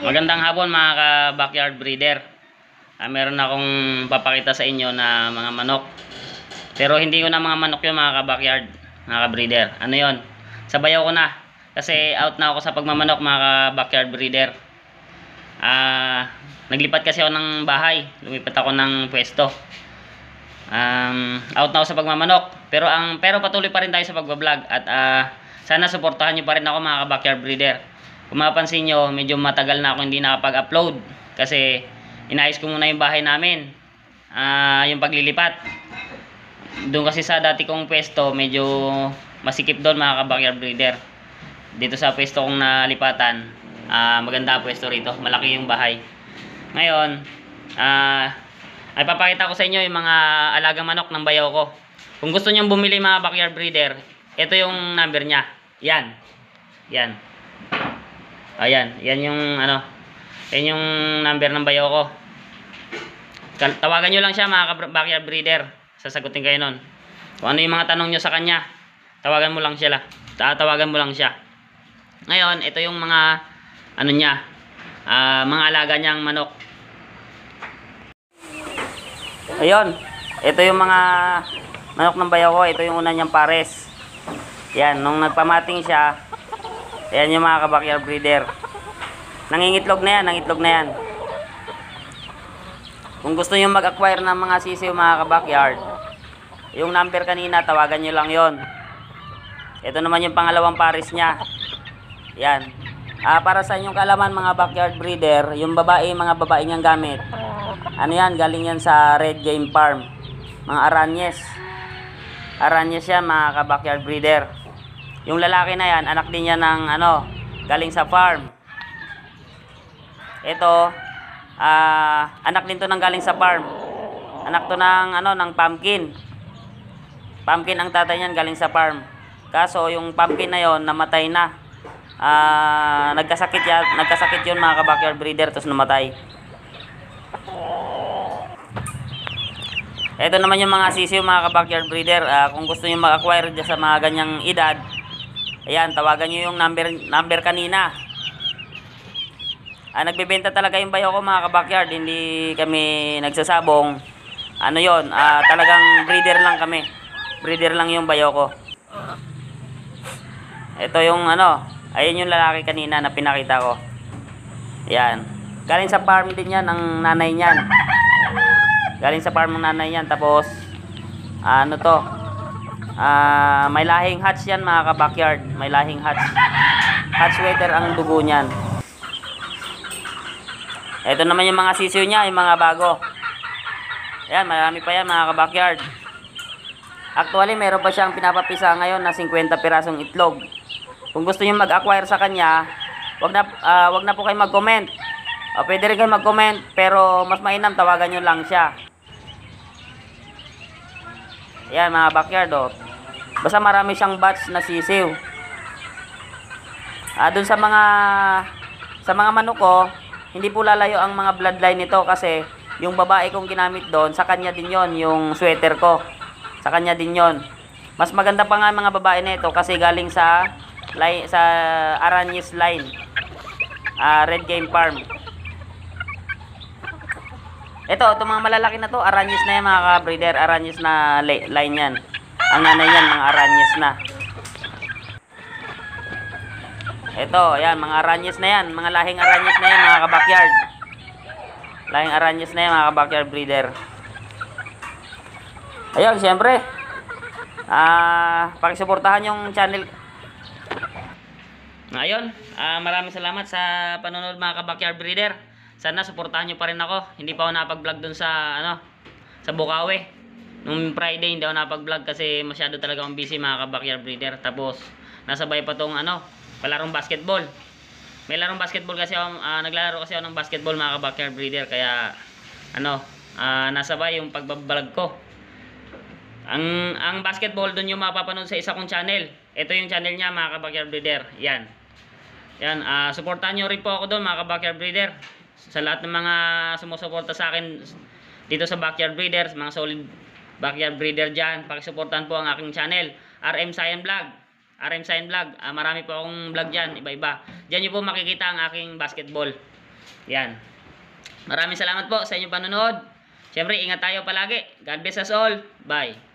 Magandang hapon mga ka-backyard breeder. Ah, meron akong papakita sa inyo na mga manok. Pero hindi ko na mga manok yun mga ka-backyard, mga ka-breeder. Ano yon? Sabayaw ko na. Kasi out na ako sa pagmamanok mga ka-backyard breeder. Ah, naglipat kasi ako ng bahay. Lumipat ako ng pwesto. Um, out na ako sa pagmamanok. Pero ang pero patuloy pa rin tayo sa pagbablog at ah, sana suportahan niyo pa rin ako mga ka-backyard breeder. Kung mapapansin nyo, medyo matagal na ako hindi nakapag-upload kasi inayos ko muna yung bahay namin. Ah, yung paglilipat. Doon kasi sa dati kong pwesto, medyo masikip doon mga ka-backyard breeder. Dito sa pwesto kong nalipatan, ah, maganda ang pwesto rito. Malaki yung bahay. Ngayon, ah, ay papakita ko sa inyo yung mga alagang manok ng bayaw ko. Kung gusto nyo bumili mga backyard breeder, ito yung number niya. Yan. Yan. Ayan, yan yung ano, yan yung number ng bayaw ko. Tawagan nyo lang siya mga backyard breeder. Sasagutin kayo nun. Kung ano yung mga tanong nyo sa kanya, tawagan mo lang siya. la- ta- Tawagan mo lang siya. Ngayon, ito yung mga ano niya, ah, mga alaga niyang manok. Ayun, ito yung mga manok ng bayaw ko. Ito yung una niyang pares. Yan, nung nagpamating siya, Ayan yung mga kabackyard breeder. Nangingitlog na yan, nangitlog na yan. Kung gusto nyo mag-acquire ng mga sisiw mga kabackyard, yung number kanina, tawagan nyo lang yon. Ito naman yung pangalawang pares niya. Yan. Ah, para sa inyong kalaman mga backyard breeder, yung babae, mga babae niyang gamit. Ano yan, galing yan sa Red Game Farm. Mga Aranyes. Aranyes yan mga ka-backyard breeder. Yung lalaki na yan, anak din yan ng ano, galing sa farm. Ito, ah, anak din to ng galing sa farm. Anak to ng ano, ng pumpkin. Pumpkin ang tatay niyan galing sa farm. Kaso yung pumpkin na yon namatay na. Ah, nagkasakit yan, nagkasakit yun mga ka-backyard breeder tapos namatay. Ito naman yung mga sisiw mga ka-backyard breeder. Ah, kung gusto niyo mag-acquire sa mga ganyang edad, ayan, tawagan niyo yung number number kanina. Ah, nagbebenta talaga yung bayo ko mga ka-backyard. Hindi kami nagsasabong. Ano yon ah, talagang breeder lang kami. Breeder lang yung bayo ko. Ito yung ano, ayun yung lalaki kanina na pinakita ko. Ayan. Galing sa farm din yan, ang nanay niyan. Galing sa farm ng nanay yan. Tapos, ano to? Ah, may lahing hatch yan mga ka-backyard. May lahing hatch. Hatch sweater ang dugo niyan. Ito naman yung mga sisiyo niya, yung mga bago. Ayan, marami pa yan mga ka-backyard. Actually, meron pa siyang pinapapisa ngayon na 50 pirasong itlog. Kung gusto niyo mag-acquire sa kanya, wag na ah, wag na po kayo mag-comment. O, pwede rin kayo mag-comment, pero mas mainam tawagan niyo lang siya. Ayan, mga backyard, oh. Basta marami siyang batch na sisiw. Ah, dun sa mga sa mga manok ko, hindi po lalayo ang mga bloodline nito kasi yung babae kong ginamit doon, sa kanya din yon yung sweater ko. Sa kanya din yon. Mas maganda pa nga mga babae na ito kasi galing sa sa Aranyes line. Ah, Red Game Farm. Ito, itong mga malalaki na to, Aranyes na yan mga ka-breeder. Aranyes na li- line yan. Ang nanay yan, mga Aranyes na. Ito, yan, mga Aranyes na yan. Mga lahing Aranyes na yan, mga ka-backyard. Lahing Aranyes na yan, mga ka-backyard breeder. Ayun, siyempre. Ah, pakisuportahan yung channel. Ayun, ah, maraming salamat sa panonood mga ka-backyard breeder. Sana suportahan nyo pa rin ako. Hindi pa ako napag-vlog dun sa ano, sa Bukawi. Nung Friday hindi ako napag-vlog kasi masyado talaga akong busy mga ka-backyard breeder. Tapos nasabay pa tong ano, palarong basketball. May larong basketball kasi ako, ah, naglalaro kasi ako ng basketball mga ka-backyard breeder kaya ano, ah, nasabay yung pagbablog ko. Ang ang basketball doon yung mapapanood sa isa kong channel. Ito yung channel niya mga ka-backyard breeder. Yan. Yan, ah suportahan niyo rin po ako doon mga ka-backyard breeder. Sa lahat ng mga sumusuporta sa akin dito sa backyard breeders, mga solid backyard breeder diyan, pakisuportahan po ang aking channel, RM Science Vlog. RM Science Vlog, Ah, marami po akong vlog diyan, iba-iba. Diyan niyo po makikita ang aking basketball. Yan. Maraming salamat po sa inyong panonood. Siyempre, ingat tayo palagi. God bless us all. Bye.